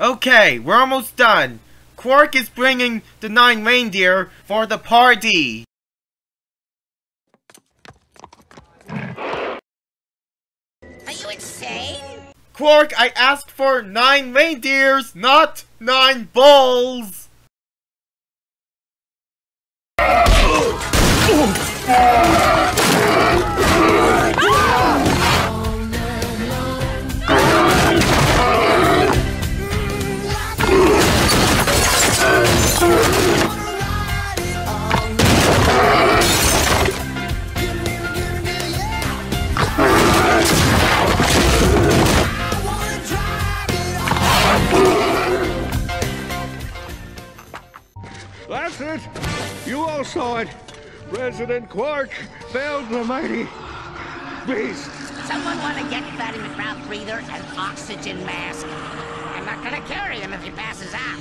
Okay, we're almost done. Qwark is bringing the nine reindeer for the party. Are you insane? Qwark, I asked for nine reindeers, not nine balls. Oh, That's it. You all saw it. President Qwark failed the mighty beast. Someone want to get Fatty McGrath breather and oxygen mask? I'm not gonna carry him if he passes pass